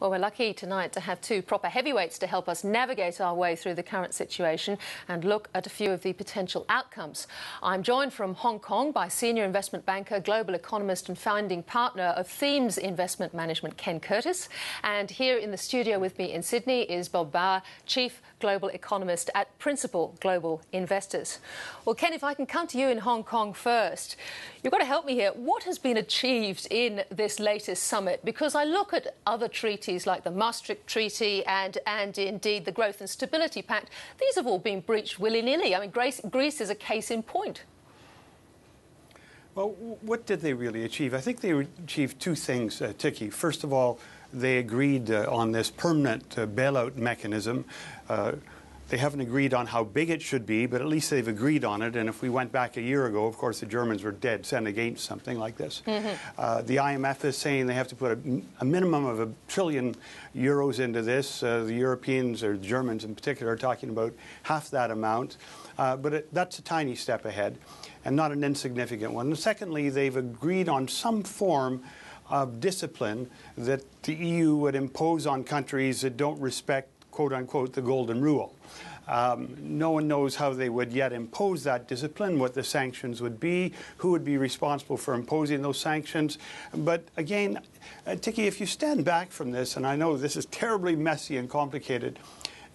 Well, we're lucky tonight to have two proper heavyweights to help us navigate our way through the current situation and look at a few of the potential outcomes. I'm joined from Hong Kong by senior investment banker, global economist, and founding partner of Themes Investment Management, Ken Courtis. And here in the studio with me in Sydney is Bob Bauer, chief global economist at Principal Global Investors. Well, Ken, if I can come to you in Hong Kong first, you've got to help me here. What has been achieved in this latest summit? Because I look at other treaties like the Maastricht Treaty and, and indeed the Growth and Stability Pact. These have all been breached willy nilly. I mean, Greece, Greece is a case in point. Well, what did they really achieve? I think they achieved two things, uh, Ticky. First of all, they agreed uh, on this permanent uh, bailout mechanism. They haven't agreed on how big it should be, but at least they've agreed on it. And if we went back a year ago, of course, the Germans were dead set against something like this. Mm-hmm. Uh, the IMF is saying they have to put a, a minimum of a trillion euros into this. Uh, the Europeans, or the Germans in particular, are talking about half that amount. Uh, but it, that's a tiny step ahead and not an insignificant one. And secondly, they've agreed on some form of discipline that the EU would impose on countries that don't respect, quote unquote, the golden rule. Um, no one knows how they would yet impose that discipline, what the sanctions would be, who would be responsible for imposing those sanctions. But again, uh, Ticky, if you stand back from this, and I know this is terribly messy and complicated,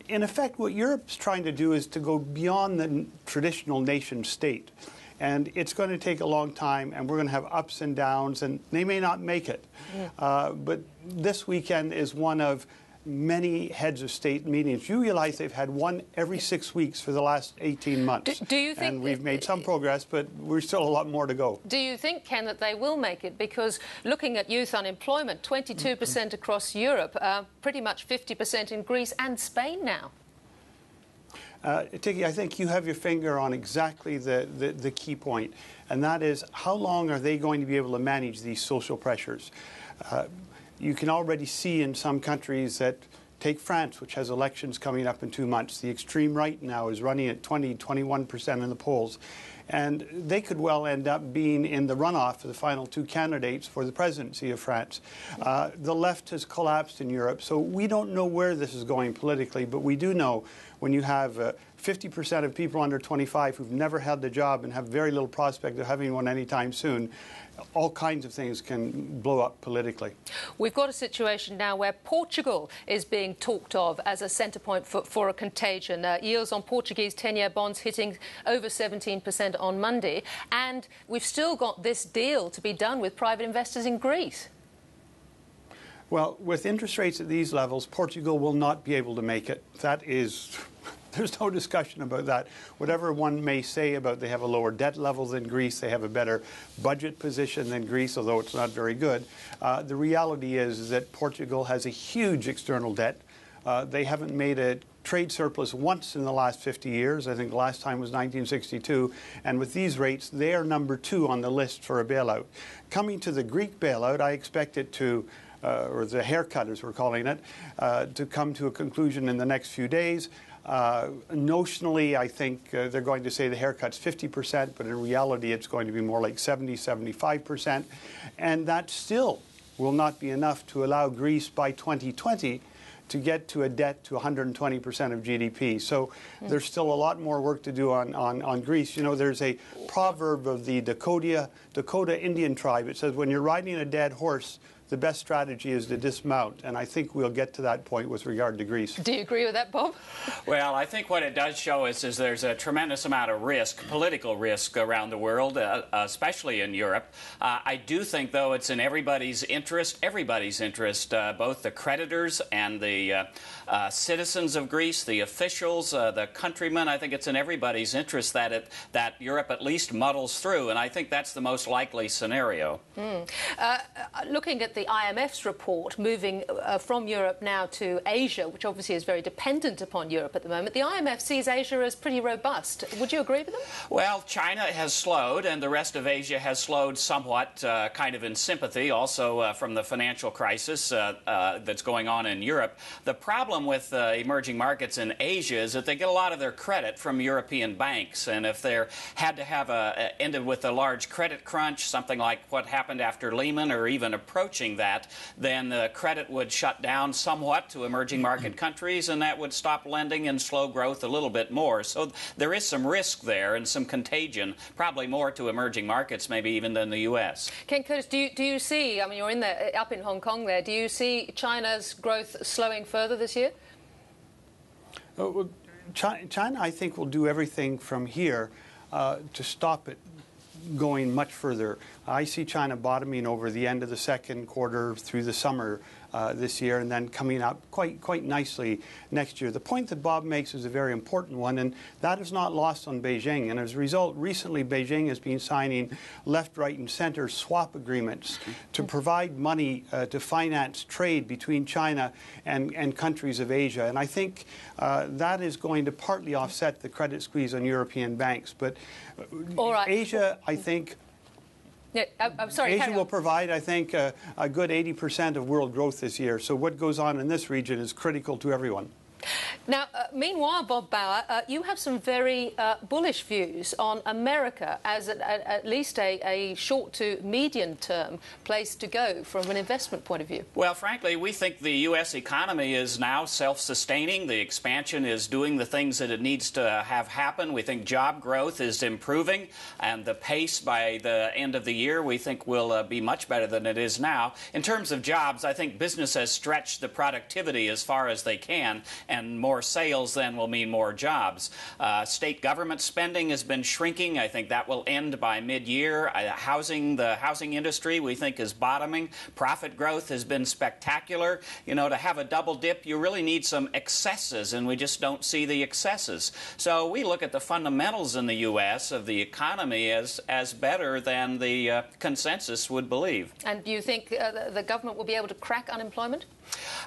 in effect, what Europe's trying to do is to go beyond the traditional nation state. And it's going to take a long time, and we're going to have ups and downs, and they may not make it. Yeah. Uh, but this weekend is one of many heads of state meetings. You realize they've had one every six weeks for the last 18 months. Do, do you think? And we've made some progress, but we're still a lot more to go. Do you think, Ken, that they will make it? Because looking at youth unemployment, 22% across Europe, uh, pretty much 50% in Greece and Spain now. Uh, Tiki, I think you have your finger on exactly the, the, the, key point, and that is how long are they going to be able to manage these social pressures? Uh, you can already see in some countries that take France, which has elections coming up in two months. The extreme right now is running at 20, 21% in the polls. And they could well end up being in the runoff for the final two candidates for the presidency of France. Uh, the left has collapsed in Europe, so we don't know where this is going politically, but we do know when you have uh, 50% of people under 25 who've never had the job and have very little prospect of having one anytime soon, all kinds of things can blow up politically. We've got a situation now where Portugal is being talked of as a centre point for, for a contagion. Uh, yields on Portuguese 10 year bonds hitting over 17% on Monday. And we've still got this deal to be done with private investors in Greece. Well, with interest rates at these levels, Portugal will not be able to make it. That is there's no discussion about that. Whatever one may say about they have a lower debt level than Greece, they have a better budget position than Greece, although it's not very good. Uh, the reality is that Portugal has a huge external debt. Uh, they haven't made a trade surplus once in the last 50 years. I think the last time was 1962. And with these rates, they are number two on the list for a bailout. Coming to the Greek bailout, I expect it to or the haircut, as we're calling it, uh, to come to a conclusion in the next few days. Uh, notionally, I think uh, they're going to say the haircut's 50%, but in reality, it's going to be more like 70, 75%. And that still will not be enough to allow Greece by 2020 to get to a debt to 120% of GDP. So mm. there's still a lot more work to do on, on, on Greece. You know, there's a proverb of the Dakota, Dakota Indian tribe. It says, when you're riding a dead horse, the best strategy is to dismount. And I think we'll get to that point with regard to Greece. Do you agree with that, Bob? Well, I think what it does show us is there's a tremendous amount of risk, political risk around the world, uh, especially in Europe. Uh, I do think, though, it's in everybody's interest, everybody's interest, uh, both the creditors and the uh, uh, citizens of Greece, the officials, uh, the countrymen. I think it's in everybody's interest that it, that Europe at least muddles through, and I think that's the most likely scenario. Mm. looking at the IMF's report moving uh, from Europe now to Asia, which obviously is very dependent upon Europe at the moment. The IMF sees Asia as pretty robust. Would you agree with them? Well, China has slowed, and the rest of Asia has slowed somewhat, uh, kind of in sympathy, also uh, from the financial crisis uh, uh, that's going on in Europe. The problem with uh, emerging markets in Asia is that they get a lot of their credit from European banks, and if they had to have a, ended with a large credit crunch, something like what happened after Lehman or even approaching establishing that, then the credit would shut down somewhat to emerging market countries, and that would stop lending and slow growth a little bit more. So there is some risk there and some contagion, probably more to emerging markets, maybe even than the U.S. Ken Courtis, do you, do you see, I mean, you're in there, up in Hong Kong there, do you see China's growth slowing further this year? Uh, well, China, I think, will do everything from here uh, to stop it going much further. I see China bottoming over the end of the second quarter through the summer uh, this year and then coming up quite quite nicely next year. The point that Bob makes is a very important one, and that is not lost on Beijing. And as a result, recently Beijing has been signing left, right, and center swap agreements to provide money uh, to finance trade between China and, and countries of Asia. And I think uh, that is going to partly offset the credit squeeze on European banks. But uh, Asia, I think, yeah, I'm sorry. Asia will provide, I think, uh, a good 80% of world growth this year. So what goes on in this region is critical to everyone. Now, uh, meanwhile, Bob Bauer, uh, you have some very uh, bullish views on America as a, a, at least a, a, short to medium term place to go from an investment point of view. Well, frankly, we think the U.S. economy is now self sustaining. The expansion is doing the things that it needs to have happen. We think job growth is improving, and the pace by the end of the year we think will uh, be much better than it is now. In terms of jobs, I think business has stretched the productivity as far as they can more sales then will mean more jobs. Uh, state government spending has been shrinking. I think that will end by mid-year. Uh, housing, the housing industry, we think is bottoming. Profit growth has been spectacular. You know, to have a double dip, you really need some excesses, and we just don't see the excesses. So we look at the fundamentals in the U.S. of the economy as as better than the uh, consensus would believe. And do you think uh, the government will be able to crack unemployment?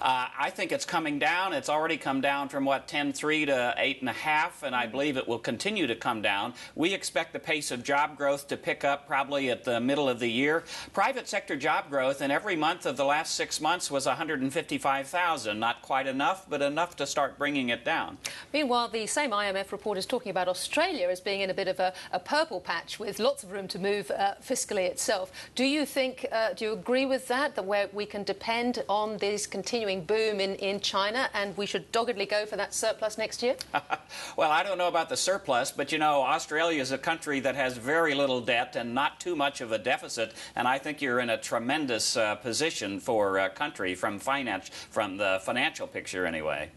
Uh, I think it's coming down. It's already come down from what 10.3 to 8.5, and I believe it will continue to come down. We expect the pace of job growth to pick up probably at the middle of the year. Private sector job growth in every month of the last six months was 155,000. Not quite enough, but enough to start bringing it down. Meanwhile, the same IMF report is talking about Australia as being in a bit of a, a purple patch with lots of room to move uh, fiscally itself. Do you think? Uh, do you agree with that? That where we can depend on these continuing boom in, in China and we should doggedly go for that surplus next year? well, I don't know about the surplus, but you know, Australia is a country that has very little debt and not too much of a deficit, and I think you're in a tremendous uh, position for a country from finance, from the financial picture anyway.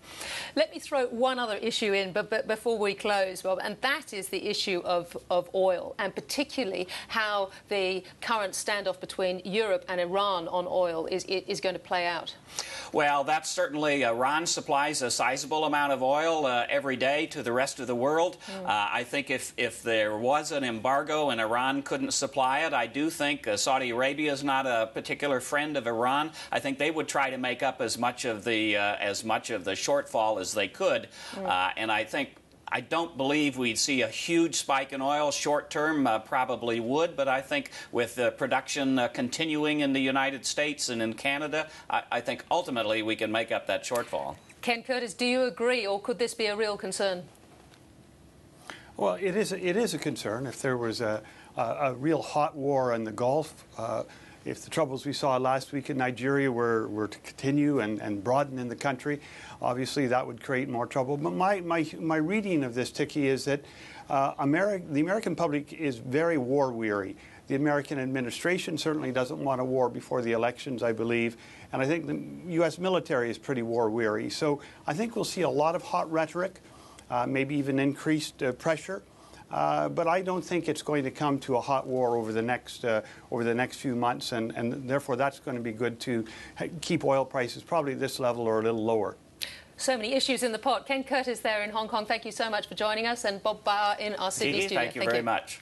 Let me throw one other issue in but, but before we close, Bob, and that is the issue of, of oil, and particularly how the current standoff between Europe and Iran on oil is, is going to play out. Well, that's certainly Iran supplies a sizable amount of oil uh, every day to the rest of the world. Mm. Uh, I think if, if there was an embargo and Iran couldn't supply it, I do think uh, Saudi Arabia is not a particular friend of Iran. I think they would try to make up as much of the uh, as much of the shortfall as they could, mm. and I think I don't believe we'd see a huge spike in oil short term, uh, probably would, but I think with the production uh, continuing in the United States and in Canada, I, I, think ultimately we can make up that shortfall. Ken Courtis, do you agree, or could this be a real concern? Well, it is, it is a concern. If there was a, a, a real hot war in the Gulf, uh, if the troubles we saw last week in Nigeria were, were to continue and, and broaden in the country, obviously that would create more trouble. But my, my, my reading of this, Ticky, is that uh, Ameri- the American public is very war weary. The American administration certainly doesn't want a war before the elections, I believe. And I think the U.S. military is pretty war weary. So I think we'll see a lot of hot rhetoric, uh, maybe even increased uh, pressure. Uh, but I don't think it's going to come to a hot war over the next uh, over the next few months, and, and therefore that's going to be good to keep oil prices probably at this level or a little lower. So many issues in the pot. Ken Courtis there in Hong Kong, thank you so much for joining us, and Bob Bauer in our Sydney studio. Thank you thank very you. much.